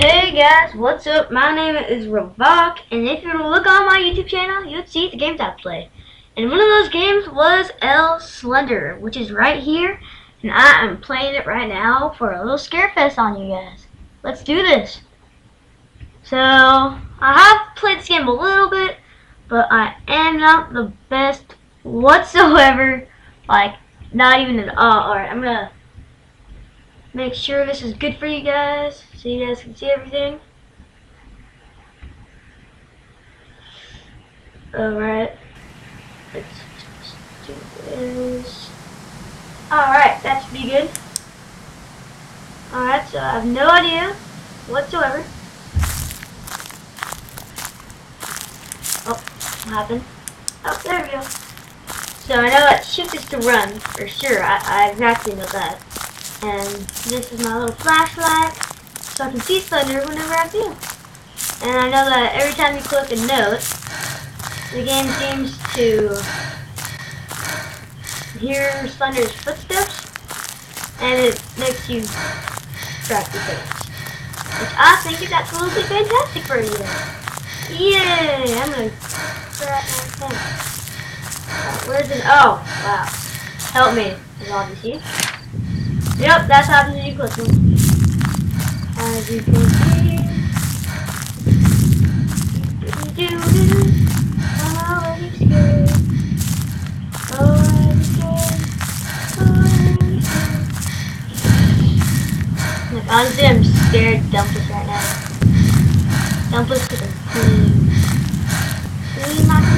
Hey guys, what's up? My name is Ravawk, and if you look on my YouTube channel, you'd see the games I play. And one of those games was El Slender, which is right here, and I am playing it right now for a little scare fest on you guys. Let's do this. So, I have played this game a little bit, but I am not the best whatsoever. Like, not even at all. Alright, I'm gonna make sure this is good for you guys so you guys can see everything. Alright. Let's just do this. Alright, that should be good. Alright, so I have no idea whatsoever. Oh, what happened? Oh, there we go. So I know that shift is to run, for sure. I, I exactly know that. And this is my little flashlight, so I can see Thunder whenever I feel. And I know that every time you click a note, the game seems to hear Thunder's footsteps, and it makes you the things. Which I think is absolutely fantastic for you. Yay! I'm gonna crack my pen. Where's it? Oh, wow. Help me, as obviously. Yep, that's you quickly. As you can see. I'm honestly, I'm scared Dumpless right now. Dumpless could have clean. Clean my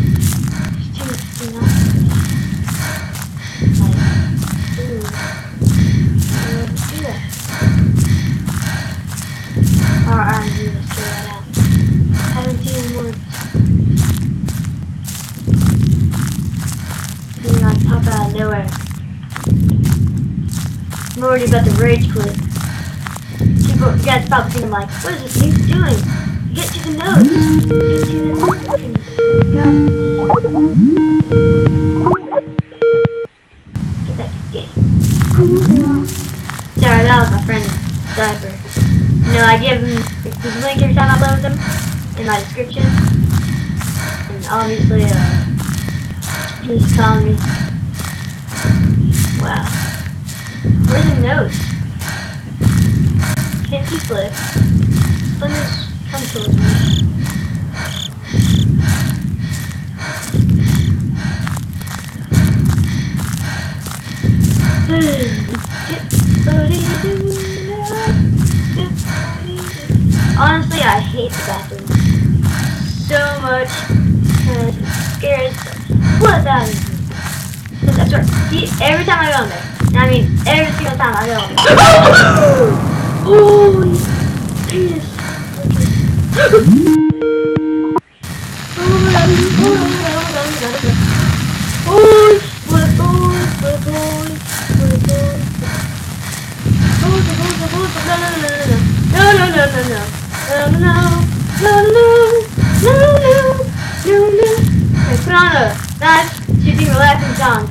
Already about to rage quit. People, you guys probably thinking like, what is this dude doing? Get to the nose. Get the. That game. Sorry, that was my friend Diaper. You know, I give him his link every time I upload them in my description. And obviously, uh, he's calling me Wow. Where's the nose? Can't see flip. Thunder's come towards me. Honestly, I hate the bathroom so much because it scares the out of me. That's right. He, every time I go in there. I mean, every single time I go. Holy penis. No, no, no, no, no, no. No, no, no, no, no, no, no. Okay, put on a nice, shitty, relaxing song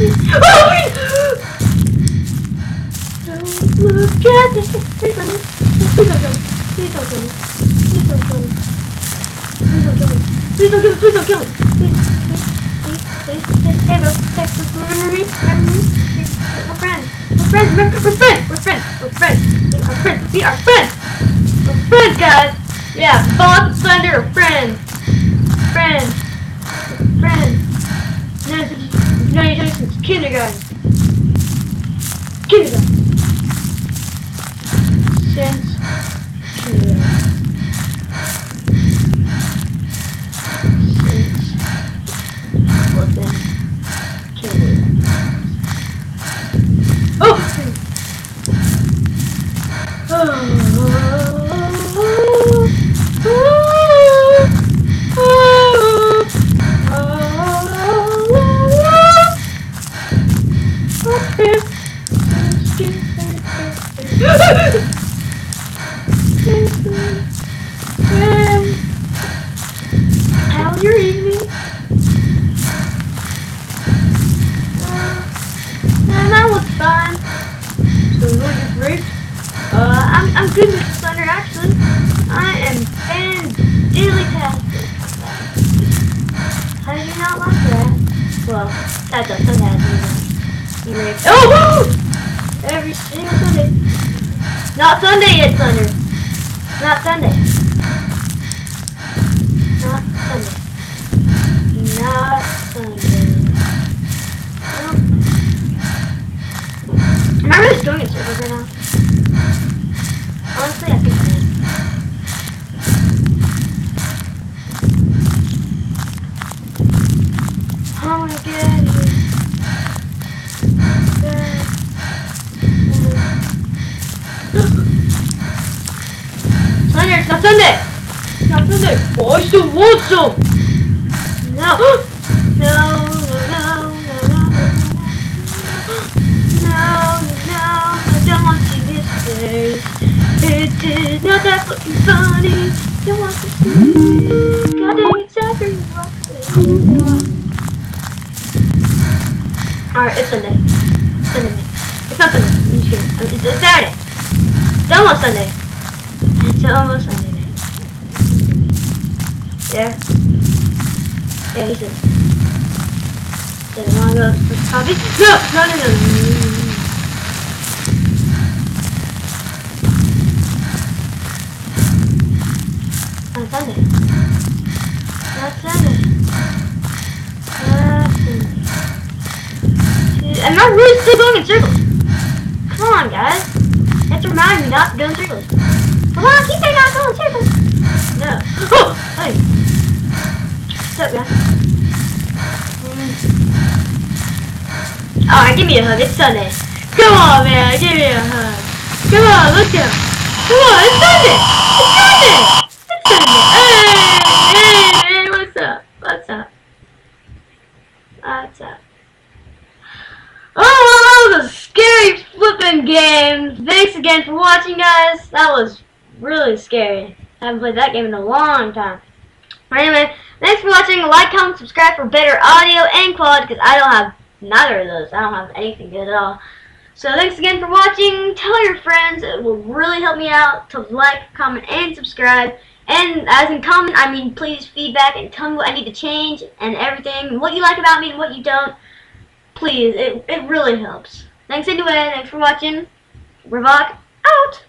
Look at this. Please don't. Please don't. Please don't. Please don't. Please don't kill me. Please don't kill me. Please, please, please, please, please. Hey, remember me? Me? Are friends. Friends. We're friends. No, no, you know since kindergarten. Kindergarten. scared. I'm scared. I'm scared. Not Sunday yet, Thunder. Not Sunday. Not Sunday. Not Sunday. Well, Am I really doing server right now? Honestly, I think I am. I wanna get out of here. Sunday, it's not Sunday! It's not Sunday! Oh, I still want some! No! No, no, no, no, no, no, no, no, I don't want to see this face. It is not funny. Want to it. Alright, it's Sunday. Sunday. It's not Sunday. It's, it's Saturday. It's almost Sunday. It's almost Sunday. Yeah. Yeah, he said. Said, I wanna go for coffee? No! No, no, no, I'm not really still going in circles. Come on, guys. To remind me not to go in circles. Come on, keep saying not going in circles. No. Oh! Hey. Up? Mm. Alright, give me a hug. It's Sunday. Come on, man. Give me a hug. Come on, let's go. Come on, it's Sunday. It's Sunday. It's Sunday. Hey, hey, hey, what's up? What's up? What's up? Oh, a scary flipping game. Thanks again for watching, guys. That was really scary. I haven't played that game in a long time. But anyway, thanks for watching. Like, comment, subscribe for better audio and quality because I don't have neither of those. I don't have anything good at all. So thanks again for watching. Tell your friends. It will really help me out to like, comment, and subscribe. And as in comment, I mean please feedback and tell me what I need to change and everything. What you like about me and what you don't. Please, it, it really helps. Thanks anyway. Thanks for watching. Ravawk out.